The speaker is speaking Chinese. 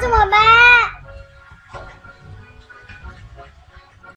怎么办？